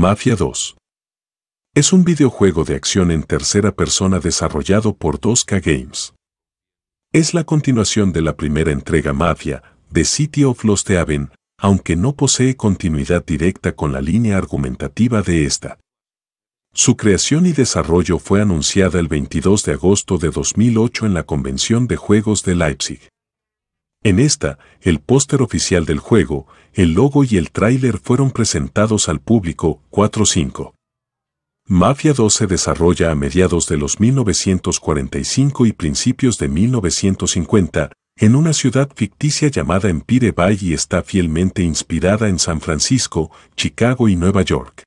Mafia 2. Es un videojuego de acción en tercera persona desarrollado por 2K Games. Es la continuación de la primera entrega Mafia, de City of Lost Haven, aunque no posee continuidad directa con la línea argumentativa de esta. Su creación y desarrollo fue anunciada el 22 de agosto de 2008 en la Convención de Juegos de Leipzig. En esta, el póster oficial del juego, el logo y el tráiler fueron presentados al público 4.5. Mafia 2 se desarrolla a mediados de los 1945 y principios de 1950 en una ciudad ficticia llamada Empire Bay y está fielmente inspirada en San Francisco, Chicago y Nueva York.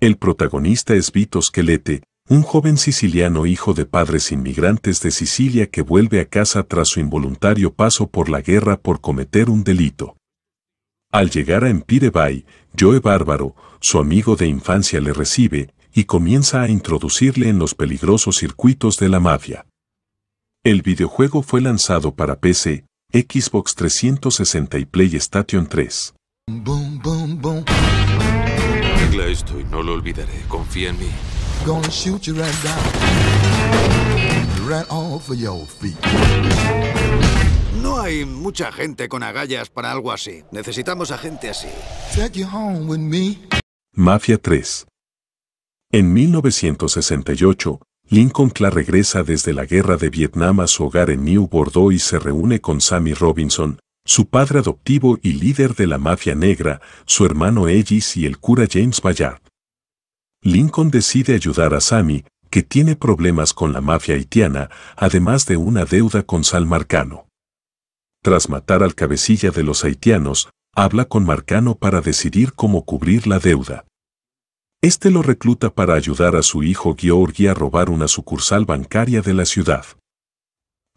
El protagonista es Vito Skelete, un joven siciliano hijo de padres inmigrantes de Sicilia que vuelve a casa tras su involuntario paso por la guerra por cometer un delito. Al llegar a Empire Bay, Joe Bárbaro, su amigo de infancia le recibe y comienza a introducirle en los peligrosos circuitos de la mafia. El videojuego fue lanzado para PC, Xbox 360 y PlayStation 3. esto y no lo olvidaré. Confía en mí. No hay mucha gente con agallas para algo así. Necesitamos a gente así. Mafia 3 En 1968, Lincoln Clark regresa desde la guerra de Vietnam a su hogar en New Bordeaux y se reúne con Sammy Robinson, su padre adoptivo y líder de la mafia negra, su hermano Ellis y el cura James Bayard. Lincoln decide ayudar a Sammy, que tiene problemas con la mafia haitiana, además de una deuda con Sal Marcano. Tras matar al cabecilla de los haitianos, habla con Marcano para decidir cómo cubrir la deuda. Este lo recluta para ayudar a su hijo Georgi a robar una sucursal bancaria de la ciudad.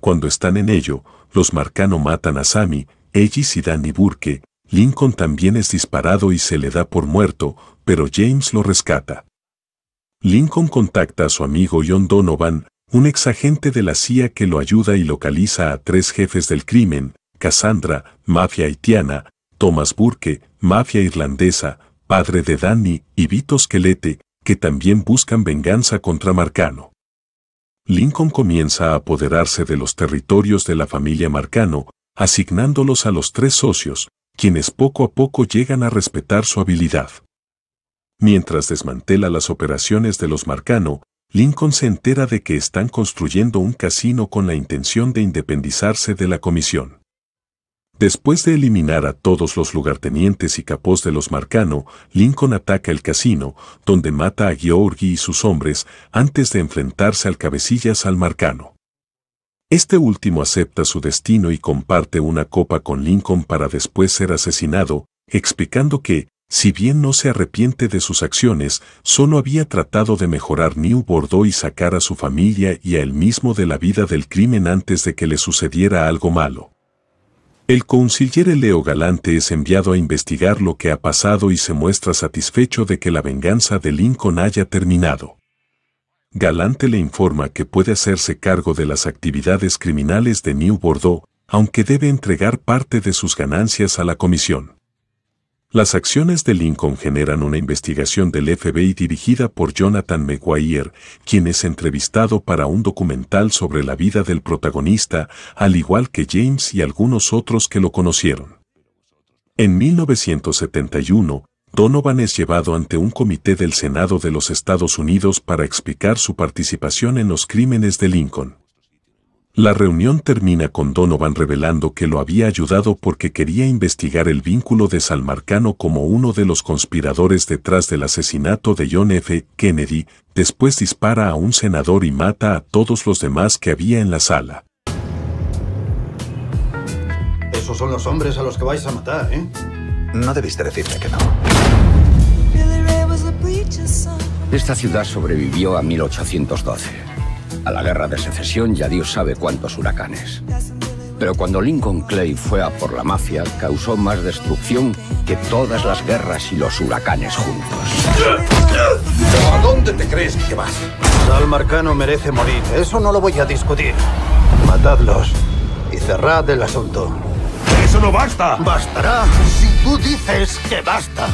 Cuando están en ello, los Marcano matan a Sammy, Ellis y Danny Burke, Lincoln también es disparado y se le da por muerto, pero James lo rescata. Lincoln contacta a su amigo John Donovan, un exagente de la CIA que lo ayuda y localiza a tres jefes del crimen, Cassandra, mafia haitiana, Thomas Burke, mafia irlandesa, padre de Danny, y Vito Skelete, que también buscan venganza contra Marcano. Lincoln comienza a apoderarse de los territorios de la familia Marcano, asignándolos a los tres socios, quienes poco a poco llegan a respetar su habilidad. Mientras desmantela las operaciones de los Marcano, Lincoln se entera de que están construyendo un casino con la intención de independizarse de la comisión. Después de eliminar a todos los lugartenientes y capós de los Marcano, Lincoln ataca el casino, donde mata a Georgi y sus hombres antes de enfrentarse al cabecillas al Marcano. Este último acepta su destino y comparte una copa con Lincoln para después ser asesinado, explicando que, si bien no se arrepiente de sus acciones, solo había tratado de mejorar New Bordeaux y sacar a su familia y a él mismo de la vida del crimen antes de que le sucediera algo malo. El conciliere Leo Galante es enviado a investigar lo que ha pasado y se muestra satisfecho de que la venganza de Lincoln haya terminado. Galante le informa que puede hacerse cargo de las actividades criminales de New Bordeaux, aunque debe entregar parte de sus ganancias a la comisión. Las acciones de Lincoln generan una investigación del FBI dirigida por Jonathan McGuire, quien es entrevistado para un documental sobre la vida del protagonista, al igual que James y algunos otros que lo conocieron. En 1971, Donovan es llevado ante un comité del Senado de los Estados Unidos para explicar su participación en los crímenes de Lincoln. La reunión termina con Donovan revelando que lo había ayudado porque quería investigar el vínculo de Salmarcano como uno de los conspiradores detrás del asesinato de John F. Kennedy, después dispara a un senador y mata a todos los demás que había en la sala. Esos son los hombres a los que vais a matar, ¿eh? No debiste decirme que no. Esta ciudad sobrevivió a 1812 a la guerra de secesión ya Dios sabe cuántos huracanes. Pero cuando Lincoln Clay fue a por la mafia, causó más destrucción que todas las guerras y los huracanes juntos. ¿A dónde te crees que vas? Sal Marcano merece morir. Eso no lo voy a discutir. Matadlos y cerrad el asunto. ¡Eso no basta! Bastará si tú dices que basta.